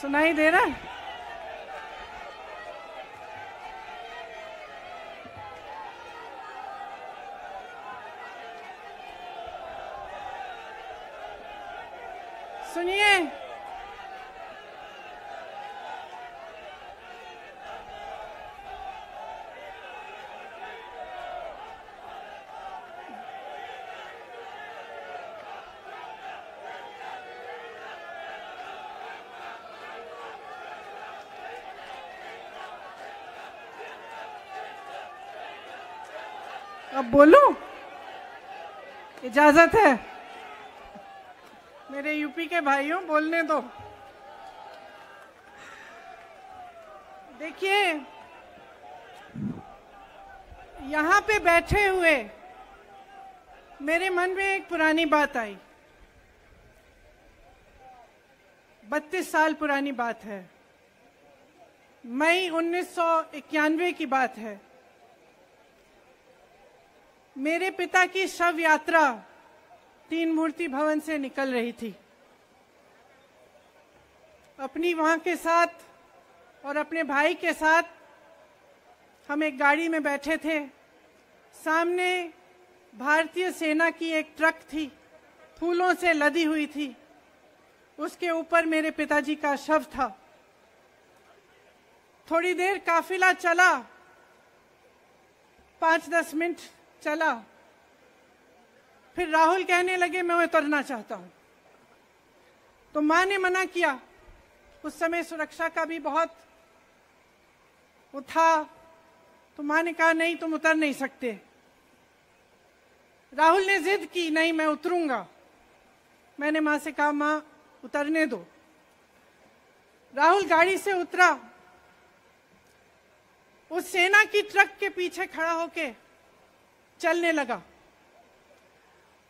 सुनाई दे रहा है सुनिए अब बोलू। इजाज़त है। मेरे यूपी के भाइयों, बोलने दो। देखिए, यहाँ पे बैठे हुए मेरे मन में एक पुरानी बात आई। बत्तीस साल पुरानी बात है। मई उन्नीस सौ इक्यानवे की बात है। मेरे पिता की शव यात्रा तीन मूर्ति भवन से निकल रही थी। अपनी वहाँ के साथ और अपने भाई के साथ हम एक गाड़ी में बैठे थे। सामने भारतीय सेना की एक ट्रक थी, फूलों से लदी हुई थी। उसके ऊपर मेरे पिताजी का शव था। थोड़ी देर काफिला चला। पाँच दस मिनट चला फिर राहुल कहने लगे, मैं उतरना चाहता हूँ। तो माँ ने मना किया। उस समय सुरक्षा का भी बहुत वो था। तो माँ ने कहा, नहीं, तुम उतर नहीं सकते। राहुल ने जिद की, नहीं, मैं उतरूँगा। मैंने माँ से कहा, माँ, उतरने दो। राहुल गाड़ी से उतरा। उस सेना की ट्रक के पीछे खड़ा होके चलने लगा।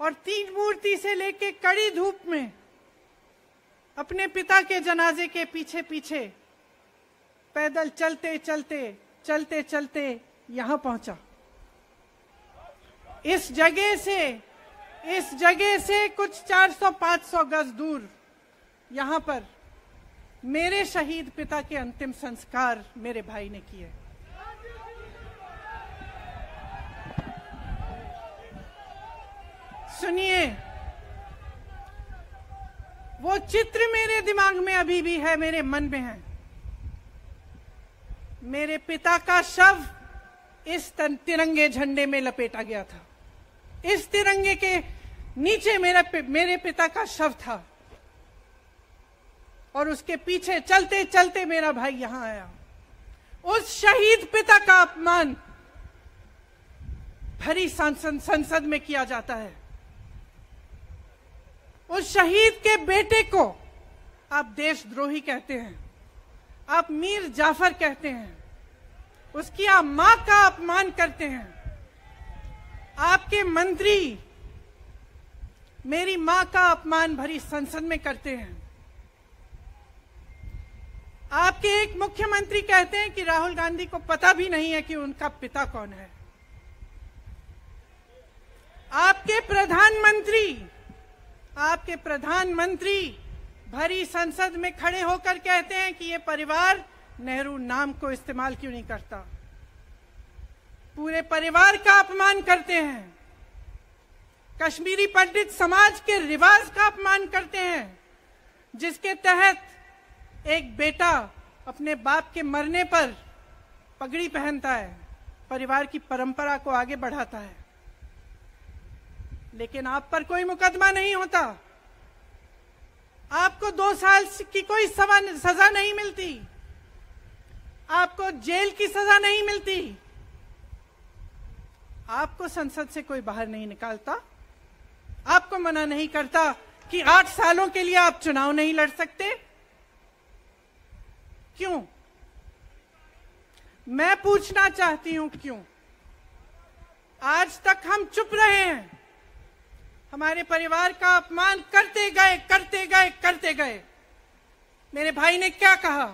और तीन मूर्ति से लेके कड़ी धूप में अपने पिता के जनाजे के पीछे पीछे पैदल चलते चलते चलते चलते यहाँ पहुँचा। इस जगह से, इस जगह से कुछ 400-500 गज दूर यहाँ पर मेरे शहीद पिता के अंतिम संस्कार मेरे भाई ने किए। सुनिए, वो चित्र मेरे दिमाग में अभी भी है, मेरे मन में है। मेरे पिता का शव इस तिरंगे झंडे में लपेटा गया था। इस तिरंगे के नीचे मेरे मेरे पिता का शव था। और उसके पीछे चलते चलते मेरा भाई यहाँ आया। उस शहीद पिता का अपमान भरी संसद संसद में किया जाता है। उस शहीद के बेटे को आप देशद्रोही कहते हैं। आप मीर जाफ़र कहते हैं। उसकी आप माँ का अपमान करते हैं। आपके मंत्री मेरी माँ का अपमान भरी संसद में करते हैं। आपके एक मुख्यमंत्री कहते हैं कि राहुल गांधी को पता भी नहीं है कि उनका पिता कौन है। आपके प्रधानमंत्री आपके प्रधानमंत्री भरी संसद में खड़े होकर कहते हैं कि ये परिवार नेहरू नाम को इस्तेमाल क्यों नहीं करता? पूरे परिवार का अपमान करते हैं। कश्मीरी पंडित समाज के रिवाज का अपमान करते हैं, जिसके तहत एक बेटा अपने बाप के मरने पर पगड़ी पहनता है, परिवार की परंपरा को आगे बढ़ाता है। लेकिन आप पर कोई मुकदमा नहीं होता। आपको दो साल की कोई सजा नहीं मिलती। आपको जेल की सजा नहीं मिलती। आपको संसद से कोई बाहर नहीं निकालता। आपको मना नहीं करता कि आठ सालों के लिए आप चुनाव नहीं लड़ सकते। क्यों? मैं पूछना चाहती हूँ क्यों? आज तक हम चुप रहे हैं। हमारे परिवार का अपमान करते गए करते गए करते गए। मेरे भाई ने क्या कहा?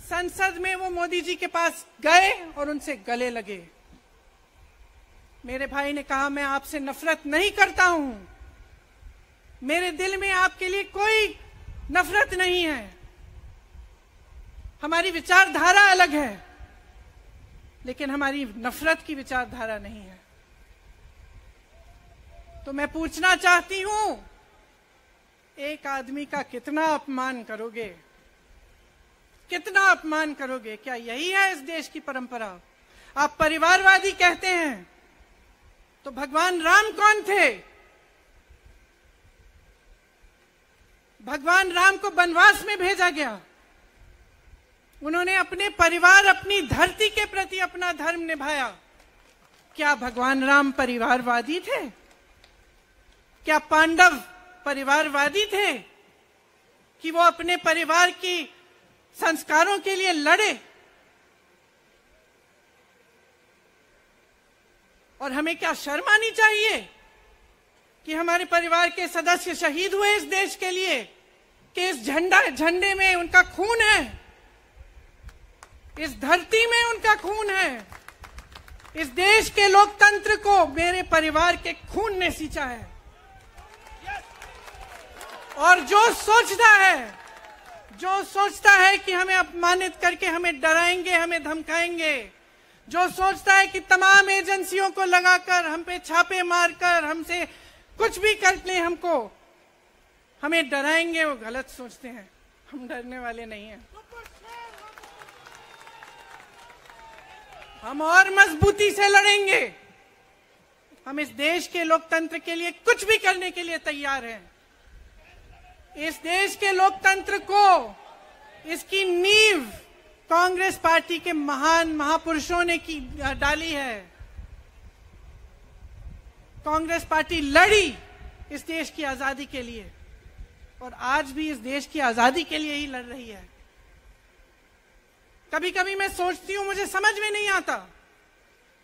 संसद में वो मोदी जी के पास गए और उनसे गले लगे। मेरे भाई ने कहा, मैं आपसे नफरत नहीं करता हूँ। मेरे दिल में आपके लिए कोई नफरत नहीं है। हमारी विचारधारा अलग है, लेकिन हमारी नफरत की विचारधारा नहीं है। तो मैं पूछना चाहती हूँ, एक आदमी का कितना अपमान करोगे? कितना अपमान करोगे? क्या यही है इस देश की परंपरा? आप परिवारवादी कहते हैं तो भगवान राम कौन थे? भगवान राम को वनवास में भेजा गया। उन्होंने अपने परिवार, अपनी धरती के प्रति अपना धर्म निभाया। क्या भगवान राम परिवारवादी थे? क्या पांडव परिवारवादी थे कि वो अपने परिवार की संस्कारों के लिए लड़े? और हमें क्या शर्म आनी चाहिए कि हमारे परिवार के सदस्य शहीद हुए इस देश के लिए, कि इस झंडा, झंडे में उनका खून है? इस धरती में उनका खून है? इस देश के लोकतंत्र को मेरे परिवार के खून ने सींचा है। और जो सोचता है, जो सोचता है कि हमें अपमानित करके हमें डराएँगे, हमें धमकाएँगे, जो सोचता है कि तमाम एजेंसियों को लगाकर, हम पे छापे मारकर, हमसे कुछ भी कर ले हमको, हमें डराएँगे, वो गलत सोचते हैं। हम डरने वाले नहीं हैं। हम और मजबूती से लड़ेंगे। हम इस देश के लोकतंत्र के लिए कुछ भी करने के लिए तैयार हैं। इस देश के लोकतंत्र को, इसकी नींव कांग्रेस पार्टी के महान महापुरुषों ने की डाली है। कांग्रेस पार्टी लड़ी इस देश की आज़ादी के लिए और आज भी इस देश की आज़ादी के लिए ही लड़ रही है। कभी कभी मैं सोचती हूँ, मुझे समझ में नहीं आता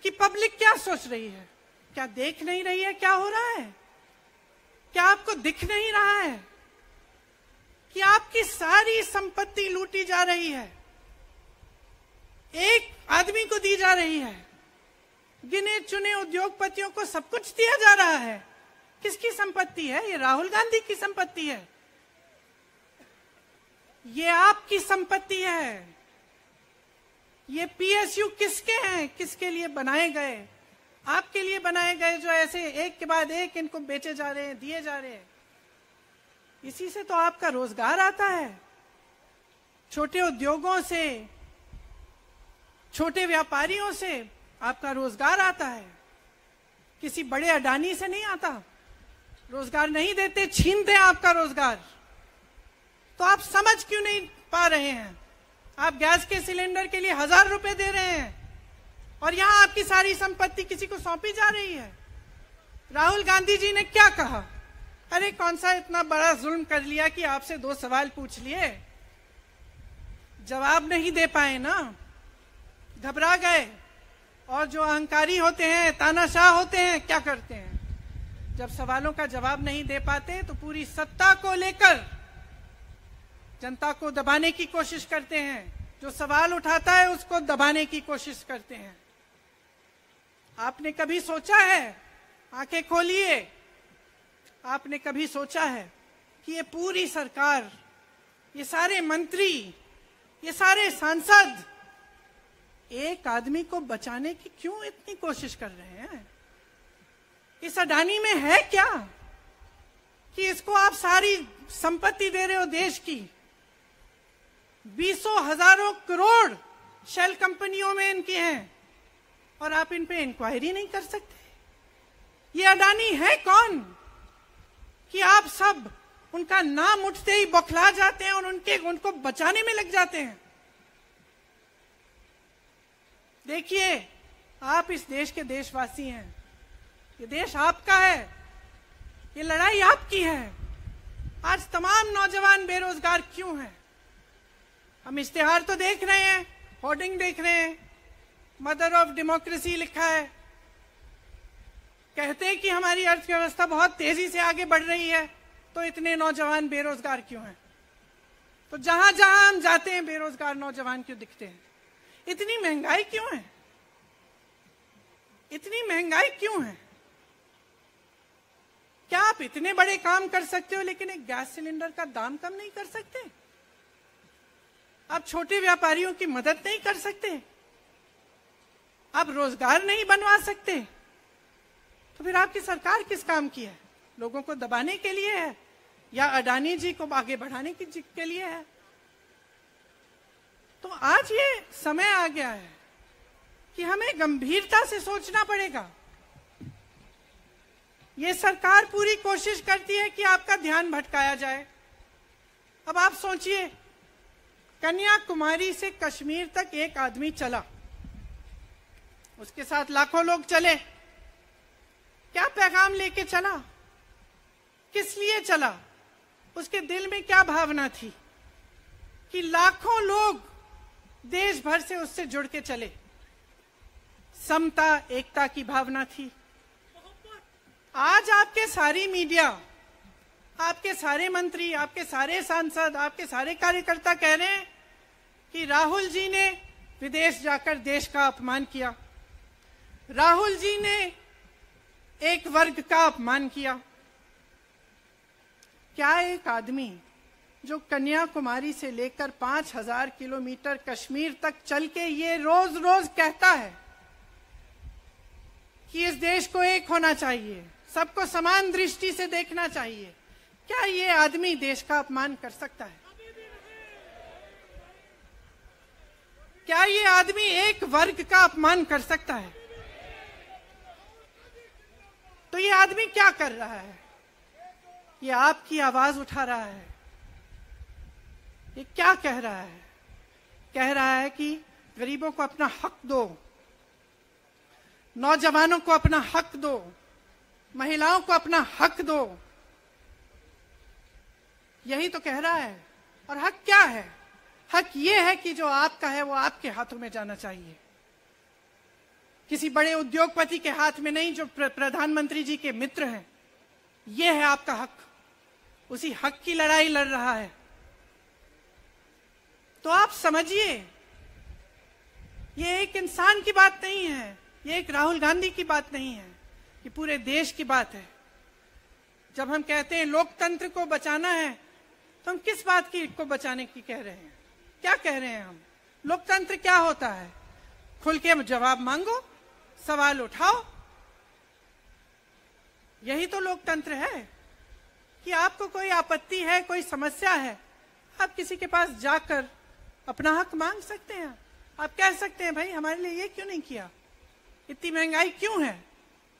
कि पब्लिक क्या सोच रही है। क्या देख नहीं रही है? क्या हो रहा है? क्या आपको दिख नहीं रहा है? कि आपकी सारी संपत्ति लूटी जा रही है। एक आदमी को दी जा रही है। गिने चुने उद्योगपतियों को सब कुछ दिया जा रहा है। किसकी संपत्ति है? ये राहुल गांधी की संपत्ति है। ये आपकी संपत्ति है। ये पीएसयू किसके हैं? किसके लिए बनाए गए? आपके लिए बनाए गए जो ऐसे एक के बाद एक इनको बेचे जा रहे हैं, दिए जा रहे हैं। इसी से तो आपका रोज़गार आता है। छोटे उद्योगों से, छोटे व्यापारियों से आपका रोज़गार आता है। किसी बड़े अडानी से नहीं आता। रोज़गार नहीं देते, छीनते आपका रोज़गार। तो आप समझ क्यों नहीं पा रहे हैं? आप गैस के सिलेंडर के लिए हज़ार रुपए दे रहे हैं और यहाँ आपकी सारी संपत्ति किसी को सौंपी जा रही है। राहुल गांधी जी ने क्या कहा? अरे कौन सा इतना बड़ा जुल्म कर लिया कि आपसे दो सवाल पूछ लिए? जवाब नहीं दे पाए ना? घबरा गए। और जो अहंकारी होते हैं, तानाशाह होते हैं, क्या करते हैं? जब सवालों का जवाब नहीं दे पाते तो पूरी सत्ता को लेकर जनता को दबाने की कोशिश करते हैं। जो सवाल उठाता है, उसको दबाने की कोशिश करते हैं। आपने कभी सोचा है? आँखें खोलिए। आपने कभी सोचा है कि ये पूरी सरकार, ये सारे मंत्री, ये सारे सांसद एक आदमी को बचाने की क्यों इतनी कोशिश कर रहे हैं? इस अडानी में है क्या कि इसको आप सारी संपत्ति दे रहे हो देश की? बीसों हज़ारों करोड़ शेल कंपनियों में इनके हैं और आप इन पे इंक्वायरी नहीं कर सकते? ये अडानी है कौन? कि आप सब उनका नाम उठते ही बौखला जाते हैं और उनके, उनको बचाने में लग जाते हैं। देखिए, आप इस देश के देशवासी हैं। ये देश आपका है। ये लड़ाई आपकी है। आज तमाम नौजवान बेरोजगार क्यों हैं? हम इश्तेहार तो देख रहे हैं, होर्डिंग देख रहे हैं। मदर ऑफ़ डेमोक्रेसी लिखा है। कहते हैं कि हमारी अर्थव्यवस्था बहुत तेज़ी से आगे बढ़ रही है तो इतने नौजवान बेरोजगार क्यों हैं? तो जहाँ जहाँ हम जाते हैं, बेरोजगार नौजवान क्यों दिखते हैं? इतनी महँगाई क्यों है? इतनी महँगाई क्यों है? क्या आप इतने बड़े काम कर सकते हो, लेकिन एक गैस सिलेंडर का दाम कम नहीं कर सकते? आप छोटे व्यापारियों की मदद नहीं कर सकते? आप रोज़गार नहीं बनवा सकते? तो फिर आपकी सरकार किस काम की है? लोगों को दबाने के लिए है? या अडानी जी को आगे बढ़ाने की के लिए है? तो आज ये समय आ गया है कि हमें गंभीरता से सोचना पड़ेगा। ये सरकार पूरी कोशिश करती है कि आपका ध्यान भटकाया जाए। अब आप सोचिए, कन्याकुमारी से कश्मीर तक एक आदमी चला। उसके साथ लाखों लोग चले। क्या पैगाम लेके चला? किस लिए चला? उसके दिल में क्या भावना थी कि लाखों लोग देश भर से उससे जुड़ के चले? समता, एकता की भावना थी। आज आपके सारी मीडिया, आपके सारे मंत्री, आपके सारे सांसद, आपके सारे कार्यकर्ता कह रहे हैं कि राहुल जी ने विदेश जाकर देश का अपमान किया। राहुल जी ने एक वर्ग का अपमान किया। क्या एक आदमी जो कन्याकुमारी से लेकर पाँच हज़ार किलोमीटर कश्मीर तक चल के ये रोज रोज कहता है कि इस देश को एक होना चाहिए, सबको समान दृष्टि से देखना चाहिए, क्या ये आदमी देश का अपमान कर सकता है? क्या ये आदमी एक वर्ग का अपमान कर सकता है? तो ये आदमी क्या कर रहा है? ये आपकी आवाज़ उठा रहा है। ये क्या कह रहा है? कह रहा है कि गरीबों को अपना हक दो, नौजवानों को अपना हक दो, महिलाओं को अपना हक दो। यही तो कह रहा है। और हक क्या है? हक ये है कि जो आपका है वो आपके हाथों में जाना चाहिए। किसी बड़े उद्योगपति के हाथ में नहीं जो प्र, प्रधानमंत्री जी के मित्र हैं। यह है आपका हक। उसी हक की लड़ाई लड़ रहा है। तो आप समझिए ये एक इंसान की बात नहीं है ये एक राहुल गांधी की बात नहीं है ये पूरे देश की बात है। जब हम कहते हैं लोकतंत्र को बचाना है तो हम किस बात की को बचाने की कह रहे हैं? क्या कह रहे हैं हम? लोकतंत्र क्या होता है? खुल के जवाब मांगो। सवाल उठाओ। यही तो लोकतंत्र है कि आपको कोई आपत्ति है, कोई समस्या है, आप किसी के पास जाकर अपना हक मांग सकते हैं। आप कह सकते हैं, भाई, हमारे लिए ये क्यों नहीं किया? इतनी महँगाई क्यों है?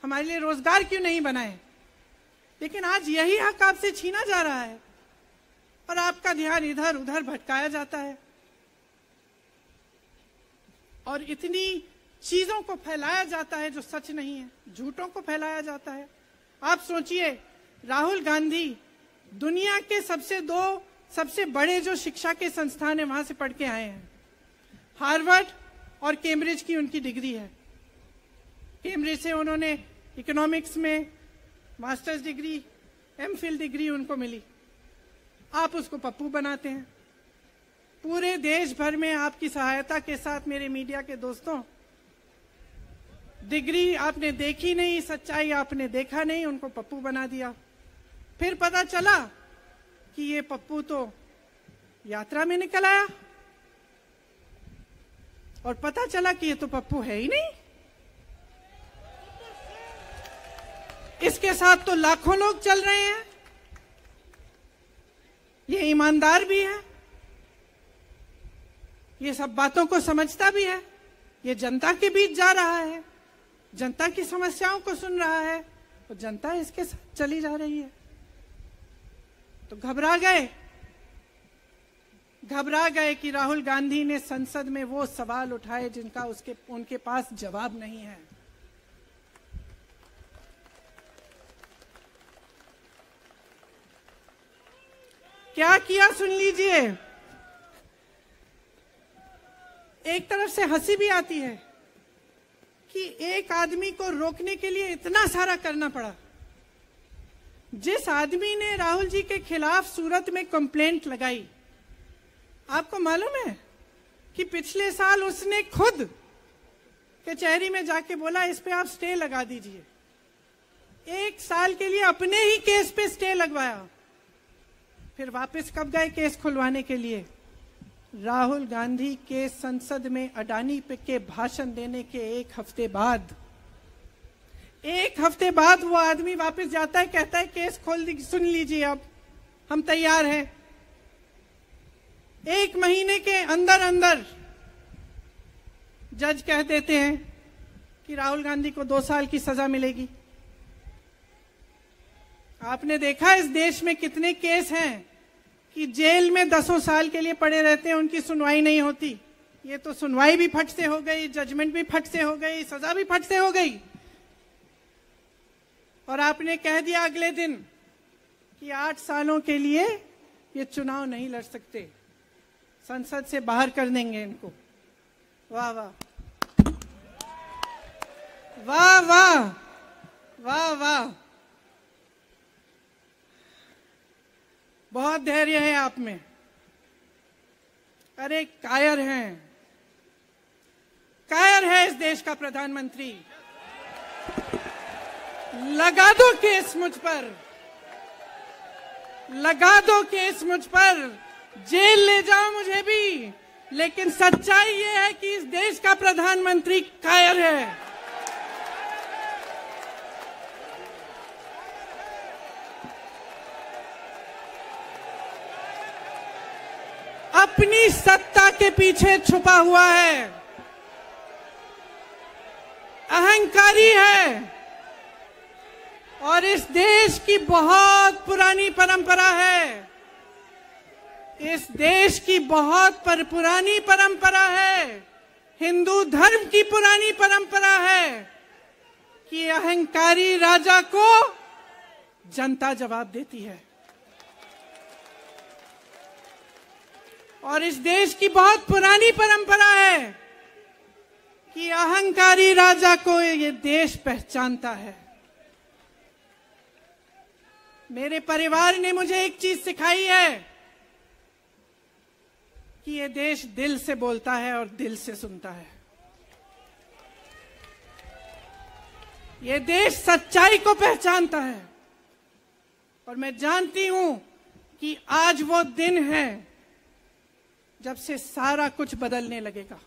हमारे लिए रोज़गार क्यों नहीं बनाए? लेकिन आज यही हक आपसे छीना जा रहा है और आपका ध्यान इधर उधर भटकाया जाता है। और इतनी चीज़ों को फैलाया जाता है जो सच नहीं है, झूठों को फैलाया जाता है। आप सोचिए, राहुल गांधी दुनिया के सबसे दो, सबसे बड़े जो शिक्षा के संस्थान है, वहाँ से पढ़ के आए हैं। हार्वर्ड और कैम्ब्रिज की उनकी डिग्री है। कैम्ब्रिज से उन्होंने इकोनॉमिक्स में मास्टर्स डिग्री, एम डिग्री उनको मिली। आप उसको पप्पू बनाते हैं। पूरे देश भर में आपकी सहायता के साथ मेरे मीडिया के दोस्तों डिग्री आपने देखी नहीं, सच्चाई आपने देखा नहीं, उनको पप्पू बना दिया। फिर पता चला कि ये पप्पू तो यात्रा में निकल आया। और पता चला कि ये तो पप्पू है ही नहीं। इसके साथ तो लाखों लोग चल रहे हैं। ये ईमानदार भी है। ये सब बातों को समझता भी है। ये जनता के बीच जा रहा है। जनता की समस्याओं को सुन रहा है और जनता इसके साथ चली जा रही है। तो घबरा गए। घबरा गए कि राहुल गांधी ने संसद में वो सवाल उठाए जिनका उसके, उनके पास जवाब नहीं है। क्या किया सुन लीजिए। एक तरफ़ से हँसी भी आती है। कि एक आदमी को रोकने के लिए इतना सारा करना पड़ा। जिस आदमी ने राहुल जी के खिलाफ सूरत में कंप्लेंट लगाई, आपको मालूम है कि पिछले साल उसने खुद कचहरी में जाके बोला, इस पे आप स्टे लगा दीजिए। एक साल के लिए अपने ही केस पे स्टे लगवाया। फिर वापस कब गए केस खुलवाने के लिए? राहुल गांधी के संसद में अडानी पे के भाषण देने के एक हफ़्ते बाद, एक हफ़्ते बाद वो आदमी वापस जाता है, कहता है, केस खोल दी, सुन लीजिए अब, हम तैयार हैं। एक महीने के अंदर अंदर जज कह देते हैं कि राहुल गांधी को दो साल की सजा मिलेगी। आपने देखा इस देश में कितने केस हैं? कि जेल में दसों साल के लिए पड़े रहते हैं, उनकी सुनवाई नहीं होती। ये तो सुनवाई भी फट से हो गई जजमेंट भी फट से हो गई, सजा भी फट से हो गई। और आपने कह दिया अगले दिन कि आठ सालों के लिए ये चुनाव नहीं लड़ सकते। संसद से बाहर कर देंगे इनको। वाह वाह। वाह वाह। वाह वाह। बहुत धैर्य है आप में। अरे, कायर हैं। कायर है इस देश का प्रधानमंत्री। लगा दो केस मुझ पर। लगा दो केस मुझ पर। जेल ले जाओ मुझे भी। लेकिन सच्चाई ये है कि इस देश का प्रधानमंत्री कायर है। अपनी सत्ता के पीछे छुपा हुआ है। अहंकारी है। और इस देश की बहुत पुरानी परंपरा है। इस देश की बहुत पर पुरानी परंपरा है। हिंदू धर्म की पुरानी परंपरा है कि अहंकारी राजा को जनता जवाब देती है। और इस देश की बहुत पुरानी परंपरा है कि अहंकारी राजा को ये देश पहचानता है। मेरे परिवार ने मुझे एक चीज़ सिखाई है कि ये देश दिल से बोलता है और दिल से सुनता है। ये देश सच्चाई को पहचानता है। और मैं जानती हूँ कि आज वो दिन है जब से सारा कुछ बदलने लगेगा।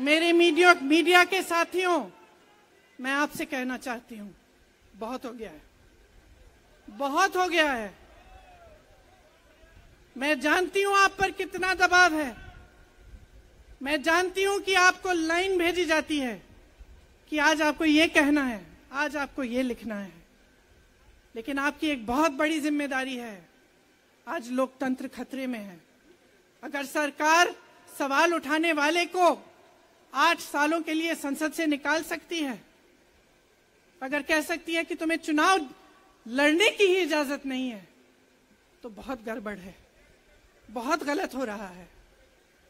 मेरे मीडिया मीडिया के साथियों, मैं आपसे कहना चाहती हूँ, बहुत हो गया है। बहुत हो गया है। मैं जानती हूँ आप पर कितना दबाव है। मैं जानती हूँ कि आपको लाइन भेजी जाती है कि आज आपको ये कहना है, आज आपको ये लिखना है। लेकिन आपकी एक बहुत बड़ी ज़िम्मेदारी है। आज लोकतंत्र खतरे में है। अगर सरकार सवाल उठाने वाले को आठ सालों के लिए संसद से निकाल सकती है, अगर कह सकती है कि तुम्हें चुनाव लड़ने की ही इजाज़त नहीं है तो बहुत गड़बड़ है। बहुत गलत हो रहा है।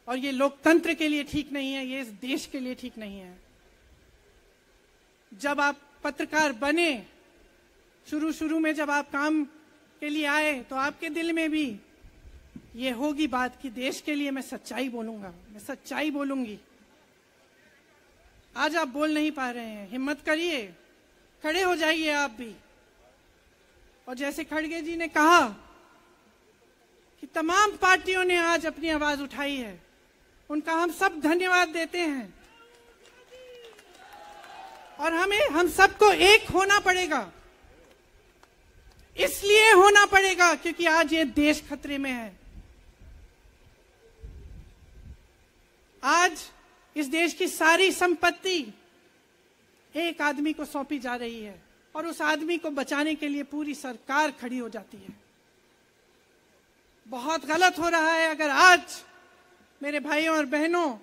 और ये लोकतंत्र के लिए ठीक नहीं है, ये इस देश के लिए ठीक नहीं है। जब आप पत्रकार बने शुरू शुरू में जब आप काम के लिए आए तो आपके दिल में भी ये होगी बात कि देश के लिए मैं सच्चाई बोलूँगा। मैं सच्चाई बोलूँगी। आज आप बोल नहीं पा रहे हैं। हिम्मत करिए। खड़े हो जाइए आप भी। और जैसे खड़गे जी ने कहा कि तमाम पार्टियों ने आज अपनी आवाज़ उठाई है। उनका हम सब धन्यवाद देते हैं। और हमें, हम सबको एक होना पड़ेगा। इसलिए होना पड़ेगा क्योंकि आज ये देश खतरे में है। आज इस देश की सारी संपत्ति एक आदमी को सौंपी जा रही है और उस आदमी को बचाने के लिए पूरी सरकार खड़ी हो जाती है। बहुत गलत हो रहा है। अगर आज मेरे भाइयों और बहनों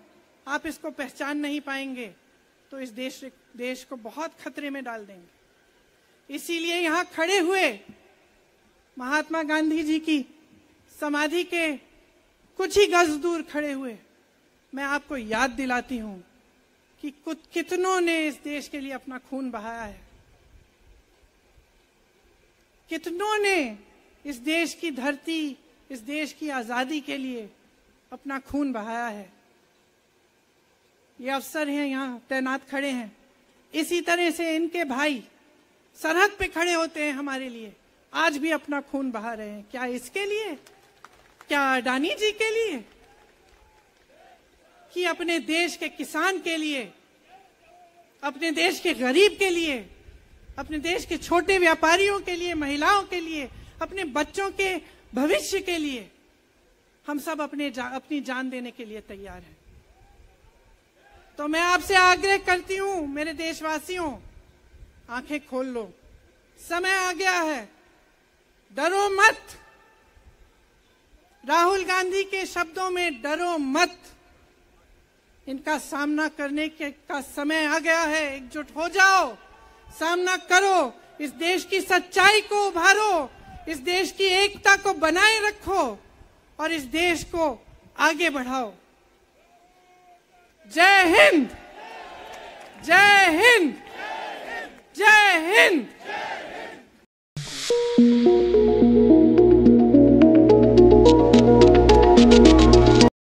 आप इसको पहचान नहीं पाएँगे तो इस देश देश को बहुत खतरे में डाल देंगे। इसीलिए यहाँ खड़े हुए महात्मा गांधी जी की समाधि के कुछ ही गज दूर खड़े हुए। मैं आपको याद दिलाती हूँ कि कुछ कितनों ने इस देश के लिए अपना खून बहाया है। कितनों ने इस देश की धरती, इस देश की आज़ादी के लिए अपना खून बहाया है। ये अफसर हैं, यहाँ तैनात खड़े हैं। इसी तरह से इनके भाई सरहद पे खड़े होते हैं हमारे लिए। आज भी अपना खून बहा रहे हैं। क्या इसके लिए? क्या अडानी जी के लिए? कि अपने देश के किसान के लिए? अपने देश के गरीब के लिए? अपने देश के छोटे व्यापारियों के लिए? महिलाओं के लिए? अपने बच्चों के भविष्य के लिए? हम सब अपने जा, अपनी जान देने के लिए तैयार हैं। तो मैं आपसे आग्रह करती हूँ मेरे देशवासियों आँखें खोल लो। समय आ गया है। डरो मत। राहुल गांधी के शब्दों में डरो मत। इनका सामना करने के का समय आ गया है। एकजुट हो जाओ। सामना करो। इस देश की सच्चाई को उभारो। इस देश की एकता को बनाए रखो और इस देश को आगे बढ़ाओ। जय हिंद। जय हिंद। जय हिंद।